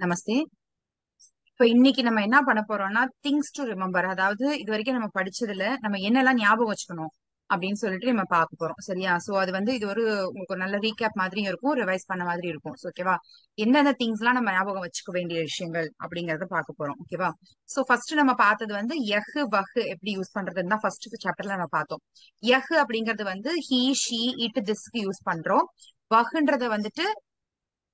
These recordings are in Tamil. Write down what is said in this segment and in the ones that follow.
நமஸ்தே. இப்ப இன்னைக்கு நம்ம என்ன பண்ண போறோம்னா திங்ஸ் டு ரிமெம்பர் அதாவது இது வரைக்கும் நம்ம படிச்சதுல நம்ம என்னெல்லாம் ஞாபகம் வச்சுக்கணும் அப்படின்னு சொல்லிட்டு நம்ம பார்க்க போறோம். சரியா? சோ அது வந்து இது ஒரு உங்களுக்கு ஒரு நல்ல ரீகேப் மாதிரியும் இருக்கும் ரிவைஸ் பண்ண மாதிரி இருக்கும். ஓகேவா எந்தெந்த திங்ஸ் எல்லாம் நம்ம ஞாபகம் வச்சுக்க வேண்டிய விஷயங்கள் அப்படிங்கறத பார்க்க போறோம். ஓகேவா சோ ஃபர்ஸ்ட் நம்ம பார்த்தது வந்து யஹ் வஹ் எப்படி யூஸ் பண்றதுன்னு தான் ஃபர்ஸ்ட் சாப்டர்ல நம்ம பார்த்தோம். யஹ் அப்படிங்கிறது வந்து ஹீ ஷீ இட் திஸ்க்கு யூஸ் பண்றோம். வஹ்ன்றத வந்துட்டு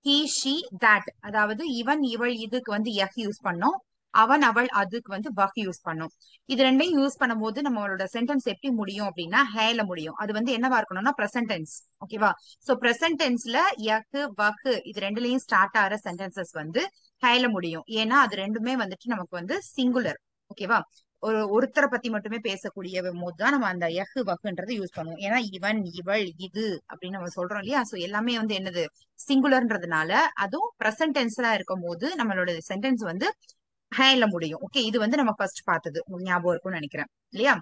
ஹீ ஷி தட் அதாவது இவன் இவள் இதுக்கு வந்து எஃப் யூஸ் பண்ணோம். அவன் அவள் அதுக்கு வந்து வஹ் யூஸ் பண்ணும். இது ரெண்டையும் யூஸ் பண்ணும்போது நம்மளோட சென்டென்ஸ் எப்படி முடியும் அப்படின்னா ஹேல முடியும். அது வந்து என்னவா இருக்கணும்னா பிரசன்டென்ஸ் ஓகேவா சோ பிரசன்டென்ஸ்ல யக்கு வஹ் இது ரெண்டுலயும் ஸ்டார்ட் ஆகிற சென்டென்சஸ் வந்து ஹேல முடியும். ஏன்னா அது ரெண்டுமே வந்துட்டு நமக்கு வந்து சிங்குலர் ஓகேவா ஒரு ஒருத்தரை பத்தி மட்டுமே பேசக்கூடிய போது தான் நம்ம அந்த எஹ் வகுன்றது யூஸ் பண்ணுவோம். ஏன்னா இவன் இவள் இது அப்படின்னு நம்ம சொல்றோம் இல்லையா? சோ எல்லாமே வந்து என்னது? சிங்குலர்ன்றதுனால அதுவும் பிரசன்ட் டென்ஸ்ல இருக்கும் போது நம்மளோட சென்டென்ஸ் வந்து ஹேல முடியும். ஓகே இது வந்து நம்ம ஃபர்ஸ்ட் பார்த்தது. ஞாபகம் இருக்கும்னு நினைக்கிறேன். இல்லையா?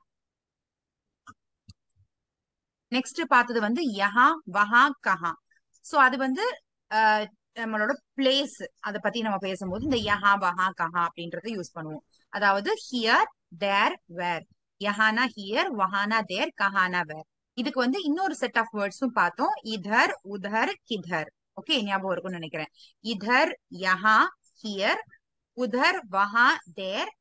நெக்ஸ்ட் பார்த்தது வந்து யஹா வஹா கஹா. சோ அது வந்து நம்மளோட பிளேஸ் அதை பத்தி நம்ம பேசும்போது இந்த யஹா வஹா கஹா அப்படின்றத யூஸ் பண்ணுவோம். அதாவது ஹியர் தேர் வேர் யஹானா ஹியர் வஹானா தேர் கஹானா வேர் இதுக்கு வந்து இன்னொரு செட் ஆஃப் வேர்ட்ஸும் பார்த்தோம். இதர் உதர் கிதர். ஓகே ஞாபகம் இருக்கும்னு நினைக்கிறேன். இதர் யஹா ஹியர் உதர் வஹா தேர்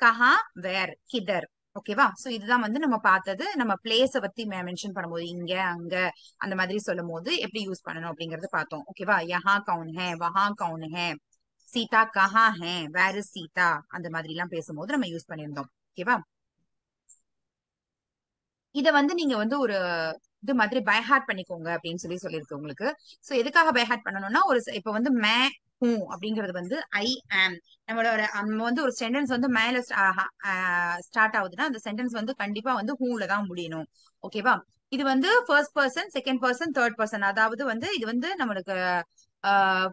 கஹா வேர் கிதர். ஓகேவா சோ இதுதான் வந்து நம்ம பார்த்தது நம்ம பிளேஸ பத்தி மென்ஷன் பண்ணும்போது இங்க அங்க அந்த மாதிரி சொல்லும் போது எப்படி யூஸ் பண்ணணும் அப்படிங்கறது பார்த்தோம். ஓகேவா யஹா கவுன் ஹே வஹா கவுன் ஹே. சீதா கஹா ஹே வேர் இஸ் சீதா அந்த மாதிரி எல்லாம் பேசும்போது நம்ம யூஸ் பண்ணியிருந்தோம். ஓகேவா? இத வந்து நீங்க வந்து ஒரு இது மாதிரி பைஹார்ட் பண்ணிக்கோங்க அப்படின்னு சொல்லி சொல்லியிருக்கு உங்களுக்கு. சோ எதுக்காக பைஹார்ட் பண்ணணும்னா ஒரு இப்ப வந்து மே ஹூ அப்படிங்கிறது வந்து ஐ ஆம். நம்மளோட நம்ம வந்து ஒரு சென்டென்ஸ் வந்து மேல ஸ்டார்ட் ஆகுதுன்னா அந்த சென்டென்ஸ் வந்து கண்டிப்பா வந்து ஹூல தான் முடியணும். ஓகேவா? இது வந்து first person second person third person அதாவது வந்து இது வந்து நம்மளுக்கு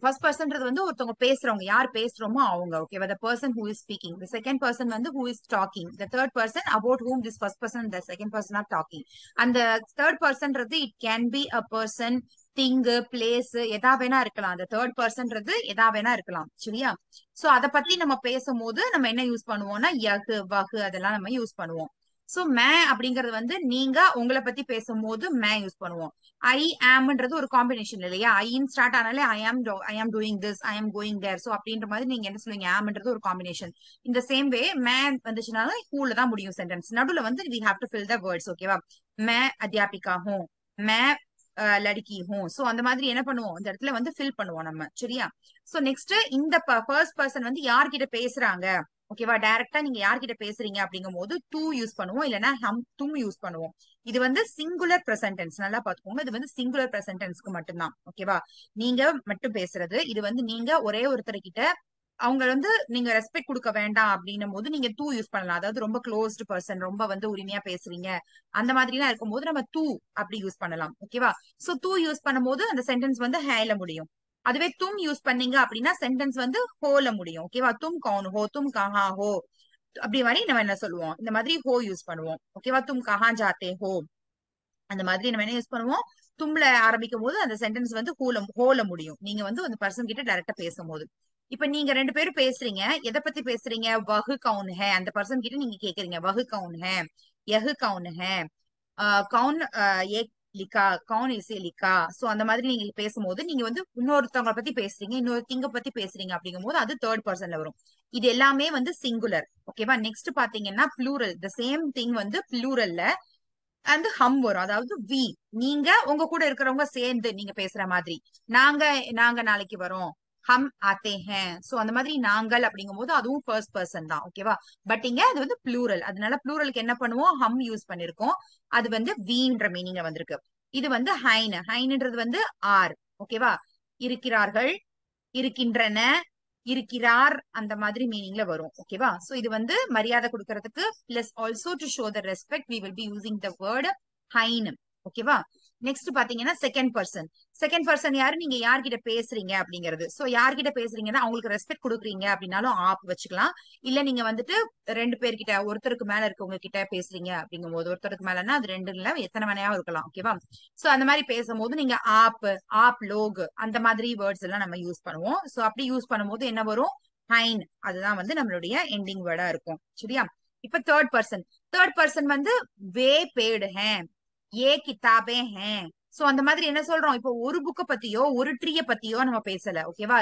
ஃபர்ஸ்ட் பர்சன்றது வந்து ஒருத்தவங்க பேசுறவங்க யார் பேசுறோமோ அவங்க ஓகேவா the person who is speaking the second person வந்து who is talking the third person about whom this first person the second person are talking அந்த third பர்சன்றது it can be a person thing place எதா வேணா இருக்கலாம். அந்த தேர்ட் பர்சன்றது எதா வேணா இருக்கலாம் சரியா? சோ அத பத்தி நம்ம பேசும்போது நம்ம என்ன யூஸ் பண்ணுவோம்னா யகு வகு அதெல்லாம் நம்ம யூஸ் பண்ணுவோம். சோ மே அப்படிங்கறது வந்து நீங்க உங்களை பத்தி பேசும்போது மே யூஸ் பண்ணுவோம். ஐ ஆம்ன்றது ஒரு காம்பினேஷன் இல்லையா? ஐன்னு ஸ்டார்ட் ஆனாலே ஐ ஆம் ஐ ஆம் doing this I am going there so அப்படின்ற மாதிரி நீங்க என்ன சொல்லுவீங்க? ஆம்ன்றது ஒரு காம்பினேஷன் இந்த சேம் வே மே வந்துச்சுனாலும் ஹூல தான் முடியும் சென்டென்ஸ் நடுவுல வந்து we have to fill the words ஓகேவா மே அத்தியாபிகா ஹூ மே லடுக்கி ஹோம் சோ அந்த மாதிரி என்ன பண்ணுவோம்? இந்த இடத்துல வந்து ஃபில் பண்ணுவோம் நம்ம சரியா? சோ நெக்ஸ்ட் இந்த ஃபர்ஸ்ட் பர்சன் வந்து யார்கிட்ட பேசுறாங்க? ஓகேவா? டைரக்டா நீங்க யார்கிட்ட பேசுறீங்க அப்படிங்கும் போது டூ யூஸ் பண்ணுவோம். இல்லைன்னா ஹம் தும் யூஸ் பண்ணுவோம். இது வந்து சிங்குலர் பிரசன்டென்ஸ் நல்லா பாத்துக்கோங்க இது வந்து சிங்குலர் பிரசன்டென்ஸ்க்கு மட்டும்தான். ஓகேவா? நீங்க மட்டும் பேசுறது. இது வந்து நீங்க ஒரே ஒருத்தர் கிட்ட அவங்க வந்து நீங்க ரெஸ்பெக்ட் கொடுக்க வேண்டாம் அப்படின்னும் போது நீங்க டூ யூஸ் பண்ணலாம். அதாவது ரொம்ப க்ளோஸ்டு பர்சன் ரொம்ப வந்து உரிமையா பேசுறீங்க. அந்த மாதிரி எல்லாம் இருக்கும்போது நம்ம டூ அப்படி யூஸ் பண்ணலாம். ஓகேவா? சோ டூ யூஸ் பண்ணும்போது அந்த சென்டென்ஸ் வந்து ஹேல முடியும். அதுவே தும் யூஸ் பண்ணீங்க அப்படின்னா சென்டென்ஸ் வந்து ஹோல முடியும். ஓகேவா? தும் கவுன் ஹோ தும் கஹா ஹோ. அப்படி மாதிரி நம்ம என்ன சொல்லுவோம்? இந்த மாதிரி ஹோ யூஸ் பண்ணுவோம். ஓகேவா? தும் கஹா ஜாத்தே ஹோ. அந்த மாதிரி நம்ம என்ன யூஸ் பண்ணுவோம்? தும்ல ஆரம்பிக்கும் போது அந்த சென்டென்ஸ் வந்து ஹூல ஹோல முடியும். நீங்க வந்து அந்த பர்சன் கிட்ட டைரக்டா பேசும்போது. இப்ப நீங்க ரெண்டு பேரும் பேசுறீங்க. எதை பத்தி பேசுறீங்க? வஹு கவுன் ஹே. அந்த பர்சன் கிட்ட நீங்க கேக்குறீங்க. வஹு கவுன் ஹே யஹு கவுன் ஹே. ஆஹ் கவுன் ஆஹ் ஏக் லிக்கா கவுன் இஸ் லிக்கா சோ அந்த மாதிரி நீங்க பேசும்போது நீங்க வந்து இன்னொருத்தவங்க பத்தி பேசுறீங்க இன்னொரு திங்க பத்தி பேசுறீங்க அப்படிங்கும்போது அது தேர்ட் பர்சன்ல வரும். இது எல்லாமே வந்து சிங்குலர் ஓகேவா நெக்ஸ்ட் பாத்தீங்கன்னா ப்ளூரல் த சேம் திங் வந்து ப்ளூரல்ல அண்ட் ஹம் வரும். அதாவது வி நீங்க உங்க கூட இருக்கிறவங்க சேர்ந்து நீங்க பேசுற மாதிரி. நாங்க நாங்க நாளைக்கு வரோம். ஹம் ஆத்தே ஹே சோ அந்த மாதிரி நாங்கள் அப்படிங்கும்போது அதுவும் ஃபர்ஸ்ட் பர்சன் தான் ஓகேவா பட் இங்க அது வந்து ப்ளூரல் அதனால ப்ளூரலுக்கு என்ன பண்ணுவோம்? ஹம் யூஸ் பண்ணிருக்கோம். அது வந்து வின்ற மீனிங்ல வந்திருக்கு. இது வந்து ஹைன். ஹைன்ன்றது வந்து ஆர். ஓகேவா இருக்கிறார்கள் இருக்கின்றன இருக்கிறார் அந்த மாதிரி மீனிங்ல வரும். ஓகேவா சோ இது வந்து மரியாதை கொடுக்கறதுக்கு plus also to show the respect we will be using the word ஹைன். ஓகேவா நெக்ஸ்ட் பாத்தீங்கன்னா செகண்ட் பர்சன் செகண்ட் பர்சன் யாரு? நீங்க யார்கிட்ட பேசுறீங்க அப்படிங்கிறது. சோ யார்கிட்ட பேசுறீங்கன்னா அவங்களுக்கு ரெஸ்பெக்ட் கொடுக்குறீங்க அப்படின்னாலும் ஆப் வச்சுக்கலாம். இல்ல நீங்க வந்துட்டு ரெண்டு பேர்கிட்ட ஒருத்தருக்கு மேல இருக்கவங்க கிட்ட பேசுறீங்க அப்படிங்கும் போது ஒருத்தருக்கு மேலன்னா அது ரெண்டு இல்ல எத்தனை மணியா இருக்கலாம் ஓகேவா சோ அந்த மாதிரி பேசும்போது நீங்க ஆப் ஆப் லோக் அந்த மாதிரி வேர்ட்ஸ் எல்லாம் நம்ம யூஸ் பண்ணுவோம். சோ அப்படி யூஸ் பண்ணும்போது என்ன வரும்? ஹைன் அதுதான் வந்து நம்மளுடைய எண்டிங் வேர்டா இருக்கும். சரியா? இப்ப தேர்ட் பர்சன் தேர்ட் பர்சன் வந்து வே பேடு ஹே ஏ கிதாபே ஹே சோ அந்த மாதிரி என்ன சொல்றோம்? இப்போ ஒரு புக்க பத்தியோ ஒரு ட்ரீய பத்தியோ நம்ம பேசல ஓகேவா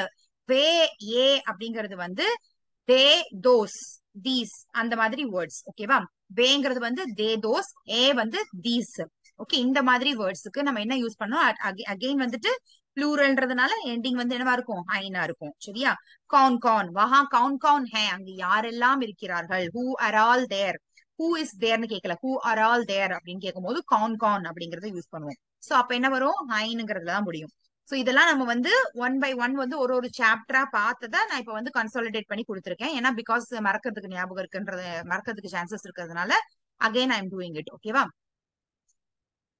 பே ஏ அப்படிங்கிறது வந்து தே தோஸ் தீஸ் அந்த மாதிரி வேர்ட்ஸ் ஓகேவா பேங்கிறது வந்து தே தோஸ் ஏ வந்து தீஸ். ஓகே இந்த மாதிரி வேர்ட்ஸுக்கு நம்ம என்ன யூஸ் பண்ணோம்? அகைன் வந்துட்டு ப்ளூரல்ன்றதுனால எண்டிங் வந்து என்னவா இருக்கும்? ஹைனா இருக்கும் சரியா? கவுன் கவுன் வஹா கவுன் கவுன் ஹே. அங்கு யாரெல்லாம் இருக்கிறார்கள்? Who are all there who is தேர்னு கேட்கல ஹூ ஆர் ஆல் தேர் அப்படின்னு கேட்கும்போது கான் கான் அப்படிங்கறத யூஸ் பண்ணுவோம். சோ அப்ப என்ன வரும்? ஹைனுங்கிறதுல தான் முடியும். சோ இதெல்லாம் நம்ம வந்து ஒன் பை ஒன் வந்து ஒரு ஒரு சாப்டரா பார்த்ததை நான் இப்ப வந்து கன்சாலிடேட் பண்ணி கொடுத்துருக்கேன். ஏன்னா பிகாஸ் மறக்கிறதுக்கு ஞாபகம் இருக்குன்றது மறக்கிறதுக்கு சான்சஸ் இருக்கிறதுனால again I am doing it ஓகேவா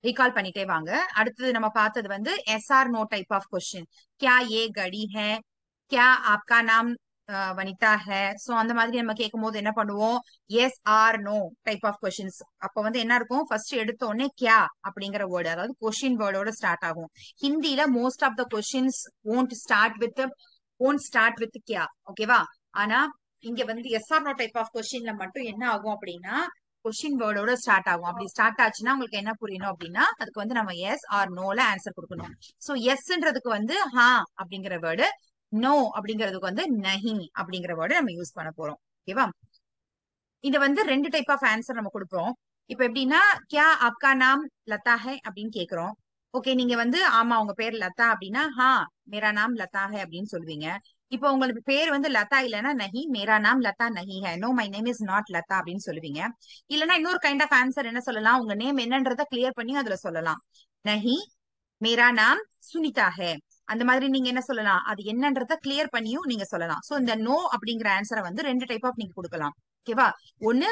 ரீகால் பண்ணிட்டே வாங்க. அடுத்தது நம்ம பார்த்தது வந்து yes or no type of question கியா ஏ கடி ஹே கியா ஆப்கா நாம் வனிதா ஹே சோ அந்த மாதிரி நம்ம கேட்கும் போது என்ன பண்ணுவோம்? Yes or no type of questions அப்ப வந்து என்ன இருக்கும்? ஃபர்ஸ்ட் எடுத்த உடனே கியா அப்படிங்கிற வேர்டு அதாவது கொஸ்டின் வேர்டோட ஸ்டார்ட் ஆகும். ஹிந்தில most of the questions won't start with won't start with கியா. ஓகேவா ஆனா இங்க வந்து yes or no type of கொஸ்டின்ல மட்டும் என்ன ஆகும் அப்படின்னா கொஸ்டின் வேர்டோட ஸ்டார்ட் ஆகும். அப்படி ஸ்டார்ட் ஆச்சுன்னா உங்களுக்கு என்ன புரியணும் அப்படின்னா அதுக்கு வந்து நம்ம எஸ் ஆர் நோல ஆன்சர் கொடுக்கணும். சோ எஸ்ன்றதுக்கு வந்து ஹா அப்படிங்கிற வேர்டு நோ அப்படிங்கிறதுக்கு வந்து நஹி அப்படிங்கிற வேர்டு நம்ம யூஸ் பண்ண போறோம். ஓகேவா இது வந்து ரெண்டு டைப் ஆஃப் ஆன்சர் நம்ம கொடுப்போம். இப்ப எப்படின்னா கியா அப்கா நாம் லதா ஹே? அப்படின்னு கேக்குறோம். ஓகே நீங்க வந்து ஆமா உங்க பேர் லதா அப்படின்னா ஹா மேரா நாம் லதா ஹே அப்படின்னு சொல்லுவீங்க. இப்போ உங்களுக்கு பேர் வந்து லதா இல்லைன்னா நஹி மேரா நாம் லதா நஹி ஹே. No my name is not Latha அப்படின்னு சொல்லுவீங்க. இல்லைன்னா இன்னொரு கைண்ட் ஆஃப் ஆன்சர் என்ன சொல்லலாம்? உங்க நேம் என்னன்றத கிளியர் பண்ணி அதுல சொல்லலாம். நஹி மேரா நாம் சுனிதா ஹே. அந்த மாதிரி நீங்க என்ன சொல்லலாம்? அது என்னன்றத கிளியர் பண்ணியும் நீங்க சொல்லலாம். சோ இந்த நோ அப்படிங்கிற ஆன்சரை வந்து ரெண்டு டைப் ஆஃப் நீங்க கொடுக்கலாம். ஓகேவா ஒண்ணு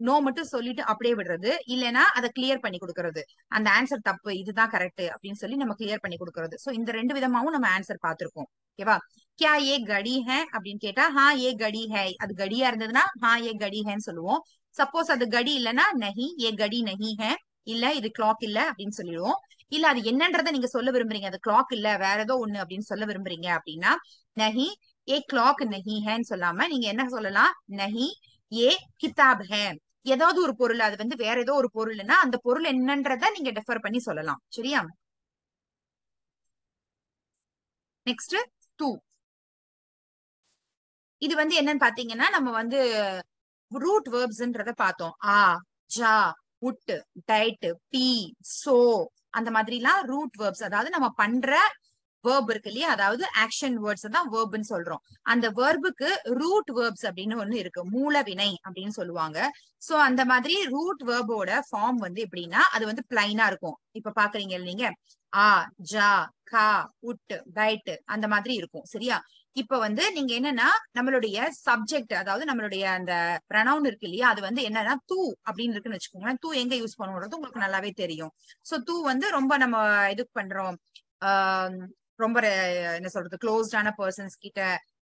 நோ மட்டும் சொல்லிட்டு அப்படியே விடுறது. இல்லைன்னா அதை கிளியர் பண்ணி கொடுக்கறது. அந்த ஆன்சர் தப்பு இதுதான் கரெக்ட் அப்படின்னு சொல்லி நம்ம கிளியர் பண்ணி கொடுக்கறது. சோ இந்த ரெண்டு விதமாவும் நம்ம ஆன்சர் பார்த்திருக்கோம். ஓகேவா கியா ஏ கடி ஹே? அப்படின்னு கேட்டா ஹா ஏ கடி ஹே. அது கடியா இருந்ததுன்னா ஹா ஏ கடி ஹேன்னு சொல்லுவோம். சப்போஸ் அது கடி இல்லைன்னா நஹி ஏ கடி நஹி ஹே. இல்ல இது கிளாக் இல்ல அப்படின்னு சொல்லிடுவோம். இல்ல அது என்னன்றத நீங்க சொல்ல விரும்புறீங்க. அது கிளாக் இல்ல வேற ஏதோ ஒண்ணு அப்படின்னு சொல்ல விரும்புறீங்க அப்படின்னா நஹி ஏ கிளாக் நஹி ஹேன்னு சொல்லாம நீங்க என்ன சொல்லலாம்? நஹி ஏ கிதாப் ஹே. ஏதாவது ஒரு பொருள் அது வந்து வேற ஏதோ ஒரு பொருள்னா அந்த பொருள் என்னன்றத நீங்க டெஃபர் பண்ணி சொல்லலாம். சரியா? நெக்ஸ்ட் டூ இது வந்து என்னன்னு பாத்தீங்கன்னா நம்ம வந்து ரூட் வேர்ப்ஸ்ன்றத பார்த்தோம். ஆ ஜா உட் டைட் பி சோ அந்த மாதிரிலாம் ரூட் வேர்ப்ஸ் அதாவது நம்ம பண்ற வேர்ப் இருக்கு இல்லையா? அதாவது ஆக்ஷன் வேர்ட்ஸ் தான் வேர்ப்னு சொல்றோம். அந்த வேர்புக்கு ரூட் வேர்ப்ஸ் அப்படின்னு ஒண்ணு இருக்கு. மூல வினை அப்படின்னு சொல்லுவாங்க. சோ அந்த மாதிரி ரூட் வேர்போட ஃபார்ம் வந்து எப்படின்னா அது வந்து பிளைனா இருக்கும். இப்ப பாக்குறீங்க நீங்க ஆ ஜா கா உட் டைட் அந்த மாதிரி இருக்கும். சரியா? இப்ப வந்து நீங்க என்னன்னா நம்மளுடைய சப்ஜெக்ட் அதாவது நம்மளுடைய அந்த ப்ரனவுன் இருக்கு இல்லையா அது வந்து என்னன்னா தூ அப்படின்னு இருக்குன்னு வச்சுக்கோங்களேன். தூ எங்க யூஸ் பண்ணுறது உங்களுக்கு நல்லாவே தெரியும். சோ தூ வந்து ரொம்ப நம்ம இது பண்றோம். ரொம்ப என்ன சொல்றது க்ளோஸ்டான பர்சன்ஸ் கிட்ட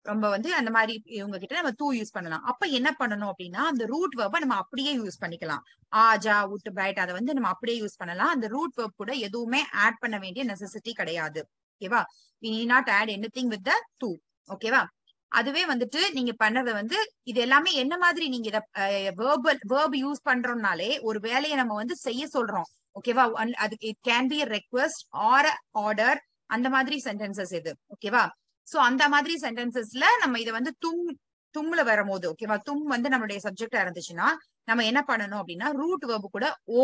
ரொம்ப வந்து அந்த மாதிரி இவங்க கிட்ட நம்ம தூ யூஸ் பண்ணலாம். அப்ப என்ன பண்ணணும் அப்படின்னா அந்த ரூட் வேர்பை நம்ம அப்படியே யூஸ் பண்ணிக்கலாம். ஆஜா உட் பைட் அதை வந்து நம்ம அப்படியே யூஸ் பண்ணலாம். அந்த ரூட் வேர்ப் கூட எதுவுமே ஆட் பண்ண வேண்டிய நெசசிட்டி கிடையாது. ஓகேவா? We need not add anything with the தூ ஓகேவா அதுவே வந்துட்டு நீங்க பண்றது வந்து இது எல்லாமே என்ன மாதிரி நீங்க இத வேர்பல் வேர்ப் யூஸ் பண்றோம்னாலே ஒரு வேலையை நம்ம வந்து செய்ய சொல்றோம். ஓகேவா அதுக்கு it can be request or order அந்த மாதிரி சென்டென்சஸ் இது. ஓகேவா சோ அந்த மாதிரி சென்டென்சஸ்ல நம்ம இதை வந்து தும் தும்ல வரும்போது ஓகேவா தும் வந்து நம்மளுடைய சப்ஜெக்டா இருந்துச்சுன்னா நம்ம என்ன பண்ணணும் அப்படின்னா ரூட் வேர்பு கூட ஓ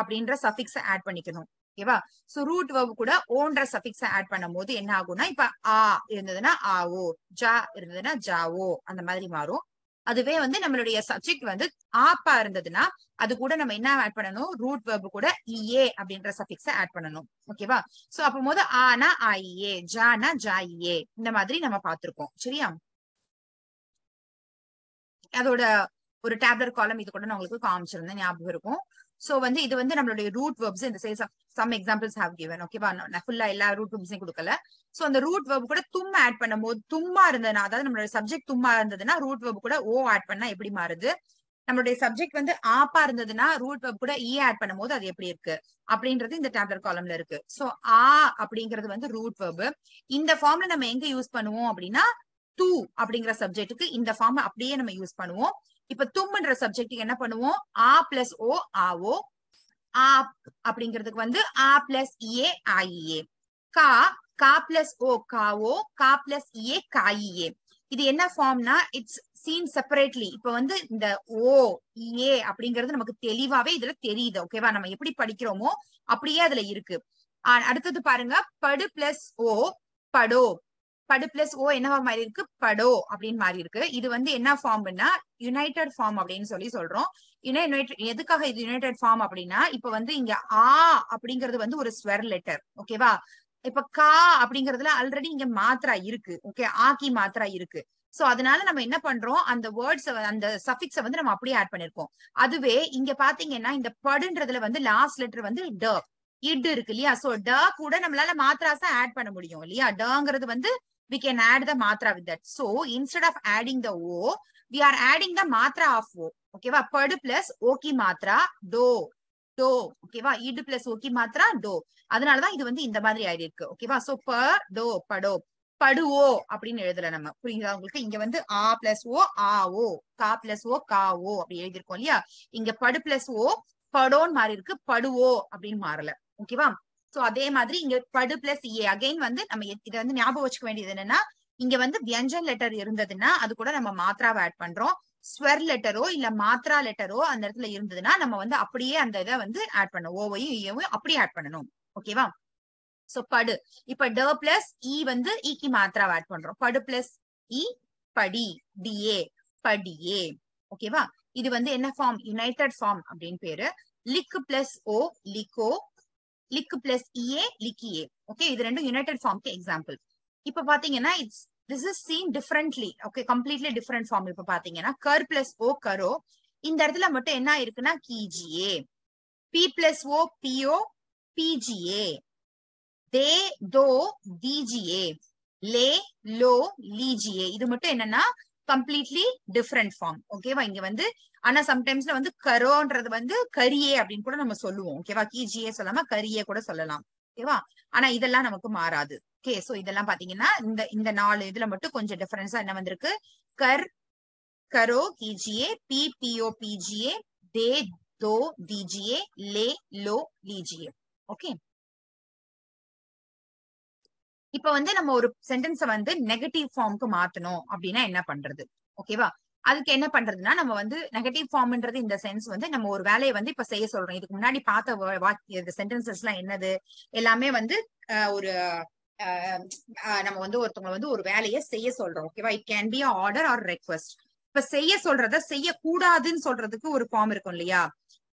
அப்படின்ற சஃபிக்ஸ ஆட் பண்ணிக்கணும். ஓகேவா? சோ ரூட் வர்வ் கூட ஓன்ற சஃபிக்ஸ் ஆட் பண்ணும் போது என்ன ஆகும்னா இப்ப ஆ இருந்ததுன்னா ஆ ஓ ஜா இருந்ததுன்னா ஜாவோ ஓ அந்த மாதிரி மாறும். அதுவே வந்து நம்மளுடைய சப்ஜெக்ட் வந்து ஆப்பா இருந்ததுன்னா அது கூட நம்ம என்ன ஆட் பண்ணணும்? ரூட் வேர்பு கூட இஏ அப்படின்ற சஃபிக்ஸ ஆட் பண்ணணும். ஓகேவா? சோ அப்போ போது ஆனா ஆஇஏ ஜானா ஜாஇஏ இந்த மாதிரி நம்ம பார்த்திருக்கோம். சரியா? அதோட ஒரு டேப்லர் காலம் இது கூட நான் உங்களுக்கு காமிச்சிருந்தேன் ஞாபகம் இருக்கும். சோ வந்து இது வந்து நம்மளுடைய ரூட் வெர்ப்ஸ் இந்த size some examples have given ஓகேவா நான் ஃபுல்லா எல்லா ரூட் வெர்ப்ஸையும் கொடுக்கல. சோ அந்த ரூட் வெர்ப் கூட தும் ஆட் பண்ணும்போது தும்மா இருந்ததுன்னா அதாவது நம்மளோட சப்ஜெக்ட் தும்மா இருந்ததுன்னா ரூட் வெர்ப் கூட ஓ ஆட் பண்ணா எப்படி மாறுது? நம்மளுடைய சப்ஜெக்ட் வந்து ஆப்பா இருந்ததுன்னா ரூட் வெர்ப் கூட e இ ஆட் பண்ணும்போது அது எப்படி இருக்கு? அப்படின்றது இந்த டேப்லர் காலம்ல இருக்கு. சோ ஆ அப்படிங்கிறது வந்து ரூட் வெர்ப் இந்த ஃபார்ம்ல நம்ம எங்க யூஸ் பண்ணுவோம் அப்படின்னா டூ அப்படிங்கிற சப்ஜெக்ட்டுக்கு இந்த ஃபார்ம் அப்படியே நம்ம யூஸ் பண்ணுவோம். இப்ப தும்முன்ற சப்ஜெக்ட் என்ன பண்ணுவோம்? ஆ பிளஸ் ஓ ஆவோ ஆ அப்படிங்கிறதுக்கு வந்து ஆ பிளஸ் ஏ ஆஇஏ கா கா பிளஸ் ஓ காவோ கா பிளஸ் ஏ காஇஏ இது என்ன ஃபார்ம்னா இட்ஸ் சீன் செப்பரேட்லி இப்ப வந்து இந்த ஓ ஏ அப்படிங்கிறது நமக்கு தெளிவாவே இதுல தெரியுது ஓகேவா நம்ம எப்படி படிக்கிறோமோ அப்படியே அதுல இருக்கு. அடுத்தது பாருங்க. படு பிளஸ் ஓ படோ. படு பிளஸ் ஓ என்னவா மாறி இருக்கு? படோ அப்படின்னு மாறி இருக்கு. இது வந்து என்ன ஃபார்ம்னா யுனைடெட் ஃபார்ம் அப்படின்னு சொல்லி சொல்றோம். யுனைடெட் எதுக்காக இது யுனைடெட் ஃபார்ம் அப்படின்னா இப்ப வந்து இங்க ஆ அப்படிங்கிறது வந்து ஒரு ஸ்வர் லெட்டர் ஓகேவா இப்ப கா அப்படிங்கறதுல ஆல்ரெடி இங்க மாத்திரா இருக்கு ஓகே ஆக்கி மாத்திரா இருக்கு. சோ அதனால நம்ம என்ன பண்றோம்? அந்த வேர்ட்ஸ் அந்த சஃபிக்ஸ வந்து நம்ம அப்படியே ஆட் பண்ணிருக்கோம் அதுவே இங்க பாத்தீங்கன்னா இந்த படுன்றதுல வந்து லாஸ்ட் லெட்டர் வந்து ட இட் இருக்கு இல்லையா? சோ ட கூட நம்மளால மாத்ராஸா ஆட் பண்ண முடியும் இல்லையா? டங்கிறது வந்து we can add the matra with that. So instead of adding the O, we are adding the matra of O. ஓகேவா படு பிளஸ் ஓகி மாத்ரா டோ டோ ஓகேவா இடு பிளஸ் ஓகி மாத்ரா டோ அதனாலதான் இது வந்து இந்த மாதிரி ஆயிடு இருக்கு ஓகேவா சோ ப டோ படோ படுவோ அப்படின்னு எழுதல நம்ம. புரியுதா உங்களுக்கு? இங்க வந்து ஆ பிளஸ் ஓ ஆ ஓ கா பிளஸ் ஓ கா ஓ அப்படி எழுதிருக்கோம் இல்லையா? இங்க படு பிளஸ் ஓ படோன்னு மாறி இருக்கு படுவோ அப்படின்னு மாறல. ஓகேவா சோ அதே மாதிரி இங்க படு பிளஸ் ஏ அகைன் வந்து நம்ம இதை வந்து ஞாபகம் வச்சுக்க வேண்டியது என்னன்னா இங்க வந்து வியஞ்சன் லெட்டர் இருந்ததுன்னா அது கூட நம்ம மாத்ராவை ஆட் பண்றோம். ஸ்வர் லெட்டரோ இல்ல மாத்ரா லெட்டரோ அந்த இடத்துல இருந்ததுன்னா நம்ம வந்து அப்படியே அந்த இதை வந்து ஆட் பண்ணணும். ஓவையும் ஈயவும் அப்படியே ஆட் பண்ணணும். ஓகேவா சோ படு. இப்ப ட பிளஸ் இ e வந்து e இக்கு மாத்ரா ஆட் பண்றோம். படு பிளஸ் இ படி. டிஏ படியே ஓகேவா இது வந்து என்ன ஃபார்ம் யுனைடெட் ஃபார்ம் அப்படின்னு பேரு. லிக் பிளஸ் ஓ லிகோ லிக் பிளஸ் இஏ லிக்கிஏ ஓகே இது ரெண்டும் யுனைடெட் ஃபார்ம்க்கு எக்ஸாம்பிள் இப்ப பாத்தீங்கன்னா it's this is seen differently okay completely different form இப்ப பாத்தீங்கன்னா கர் பிளஸ் ஓ கரோ இந்த இடத்துல மட்டும் என்ன இருக்குன்னா கிஜிஏ பி பிளஸ் ஓ பிஓ பிஜிஏ தே தோ டிஜிஏ லே லோ லீஜிஏ இது மட்டும் என்னன்னா கம்ப்ளீட்லி டிஃப்ரெண்ட் ஃபார்ம் ஓகேவா இங்க வந்து ஆனா சம்டைம்ஸ்ல வந்து கரோன்றது வந்து கரியே அப்படின்னு கூட நம்ம சொல்லுவோம். ஓகேவா கீஜியே சொல்லாம கரியே கூட சொல்லலாம். ஓகேவா ஆனா இதெல்லாம் நமக்கு மாறாது. ஓகே சோ இதெல்லாம் பாத்தீங்கன்னா இந்த இந்த நாலு இதுல மட்டும் கொஞ்சம் டிஃபரன்ஸா என்ன வந்திருக்கு? கர் கரோ கிஜிஏ பி பிஓ பிஜிஏ தே தோ டிஜிஏ லே லோ லிஜிஏ ஓகே இப்ப வந்து நம்ம ஒரு சென்டென்ஸ வந்து நெகட்டிவ் ஃபார்முக்கு மாத்தணும் அப்படின்னா என்ன பண்றது? ஓகேவா அதுக்கு என்ன பண்றதுன்னா நம்ம வந்து நெகட்டிவ் ஃபார்ம்ன்றது இந்த சென்ஸ் வந்து நம்ம ஒரு வேலையை வந்து இப்ப செய்ய சொல்றோம். இதுக்கு முன்னாடி பார்த்த சென்டென்சஸ் எல்லாம் என்னது? எல்லாமே வந்து ஒரு நம்ம வந்து ஒருத்தவங்க வந்து ஒரு வேலையை செய்ய சொல்றோம். ஓகேவா it can be order or request இப்ப செய்ய சொல்றத செய்யக்கூடாதுன்னு சொல்றதுக்கு ஒரு ஃபார்ம் இருக்கும் இல்லையா?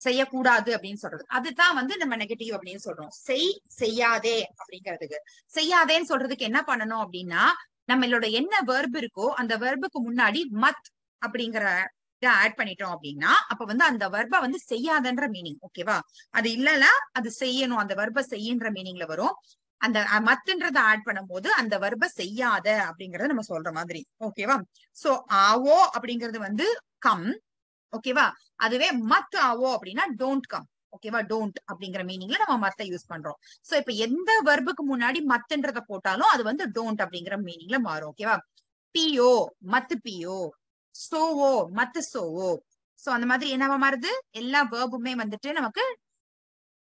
செய்யக்கூடாது அப்படின்னு சொல்றது. அதுதான் வந்து நம்ம நெகட்டிவ் அப்படின்னு சொல்றோம். செய் செய்யாதே அப்படிங்கிறதுக்கு. செய்யாதேன்னு சொல்றதுக்கு என்ன பண்ணணும் அப்படின்னா நம்மளோட என்ன வெர்பு இருக்கோ அந்த வெர்புக்கு முன்னாடி மத் அப்படிங்கிற இதை ஆட் பண்ணிட்டோம் அப்படின்னா அப்ப வந்து அந்த வர்ப வந்து செய்யாதன்ற மீனிங் ஓகேவா அது இல்லல அது செய்யணும். அந்த வர்ப செய்யன்ற மீனிங்ல வரும். அந்த மத்துன்றத ஆட் பண்ணும்போது அந்த வர்ப செய்யாத அப்படிங்கறத நம்ம சொல்ற மாதிரி ஓகேவா சோ ஆவோ அப்படிங்கறது வந்து கம் ஓகேவா அதுவே மத் ஆவோ அப்படின்னா டோன்ட் கம் ஓகேவா டோன்ட் அப்படிங்கிற மீனிங்ல நம்ம மத்த யூஸ் பண்றோம். சோ இப்ப எந்த வர்புக்கு முன்னாடி மத்துன்றத போட்டாலும் அது வந்து டோன்ட் அப்படிங்கிற மீனிங்ல மாறும். ஓகேவா பியோ மத்து பியோ சோவோ மத்து சோவோ சோ அந்த மாதிரி என்னவா மாறுது? எல்லா வேர்புமே வந்துட்டு நமக்கு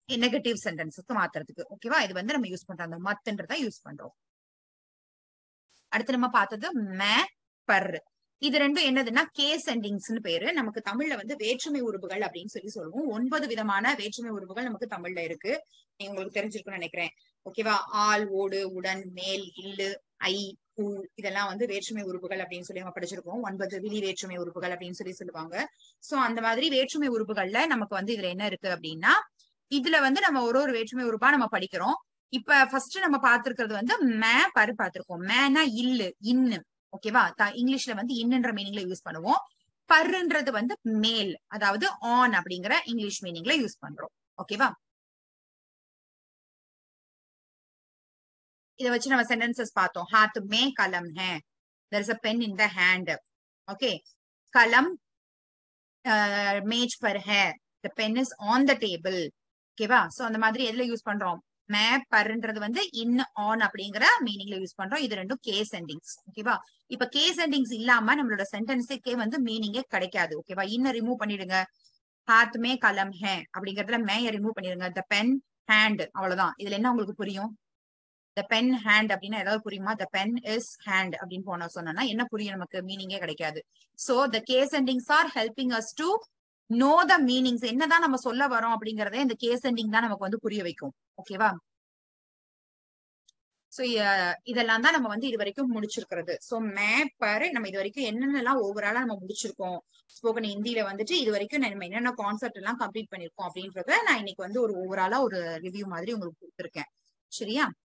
நெகட்டிவ் சென்டென்சஸ் மாத்துறதுக்கு. ஓகேவா இது வந்து நம்ம யூஸ் பண்றோம் அந்த மத்துன்றத யூஸ் பண்றோம். அடுத்து நம்ம பார்த்தது மே பர். இது ரெண்டும் என்னதுன்னா கேஸ் எண்டிங்ஸ்னு பேரு. நமக்கு தமிழ்ல வந்து வேற்றுமை உறுப்புகள் அப்படின்னு சொல்லி சொல்லுவோம். ஒன்பது விதமான வேற்றுமை உறுப்புகள் நமக்கு தமிழ்ல இருக்கு. உங்களுக்கு தெரிஞ்சிருக்கும்னு நினைக்கிறேன். ஓகேவா ஆள் ஓடு உடன் மேல் இல்லு ஐ பூ இதெல்லாம் வந்து வேற்றுமை உறுப்புகள் அப்படின்னு சொல்லி நம்ம படிச்சிருக்கோம். ஒன்பது விழி வேற்றுமை உறுப்புகள் அப்படின்னு சொல்லி சொல்லுவாங்க. சோ அந்த மாதிரி வேற்றுமை உறுப்புகள்ல நமக்கு வந்து இதுல என்ன இருக்கு அப்படின்னா இதுல வந்து நம்ம ஒரு ஒரு வேற்றுமை உறுப்பா நம்ம படிக்கிறோம். இப்ப ஃபர்ஸ்ட் நம்ம பாத்துருக்கிறது வந்து மே பரு பாத்திருக்கோம் மேனா இல்லு இன்னு. ஓகேவா இங்கிலீஷ்ல வந்து இன்னன்ற மீனிங்ல யூஸ் பண்ணுவோம். பர்ன்றது வந்து மேல் அதாவது ஆன் அப்படிங்கிற இங்கிலீஷ் மீனிங்ல யூஸ் பண்றோம். ஓகேவா இத வச்சு நம்ம சென்டென்சஸ் பார்த்தோம். ஹாத் மே கலம் ஹே. There is a pen in the hand okay கலம் மேஜ் பர் ஹே. The pen is on the table ஓகேவா சோ அந்த மாதிரி எதுல யூஸ் பண்றோம்? மே பர்ன்றது வந்து இன் ஆன் அப்படிங்கிற மீனிங்ல யூஸ் பண்றோம். இது ரெண்டும் கேஸ் எண்டிங்ஸ் ஓகேவா இப்ப கேஸ் எண்டிங்ஸ் இல்லாம நம்மளோட சென்டென்ஸுக்கே வந்து மீனிங்கே கிடைக்காது ஓகேவா இன்ன ரிமூவ் பண்ணிடுங்க. ஹாத் மே கலம் ஹே அப்படிங்கறதுல மேய ரிமூவ் பண்ணிடுங்க. த பென் ஹேண்ட் அவ்வளவுதான். இதுல என்ன உங்களுக்கு புரியும்? த பென் ஹேண்ட் அப்படின்னா ஏதாவது புரியுமா? த பென் இஸ் ஹேண்ட் அப்படின்னு போன சொன்னா என்ன புரியும் நமக்கு? மீனிங்கே கிடைக்காது. So the case endings are helping us to know the meanings என்னதான் நம்ம சொல்ல வரோம் அப்படிங்கறத இந்த கேஸ் எண்டிங் தான் நமக்கு வந்து புரிய வைக்கும். ஓகேவா சோ இதெல்லாம் தான் நம்ம வந்து இது வரைக்கும் முடிச்சிருக்கிறது. சோ மேப்பர் நம்ம இது வரைக்கும் என்னென்னலாம் ஓவராலா நம்ம முடிச்சிருக்கோம். ஸ்போக்கன் ஹிந்தியில வந்துட்டு இது வரைக்கும் நம்ம என்னென்ன கான்செப்ட் எல்லாம் கம்ப்ளீட் பண்ணிருக்கோம் அப்படின்றத நான் இன்னைக்கு வந்து ஒரு ஓவராலா ஒரு ரிவ்யூ மாதிரி உங்களுக்கு கொடுத்துருக்கேன். சரியா?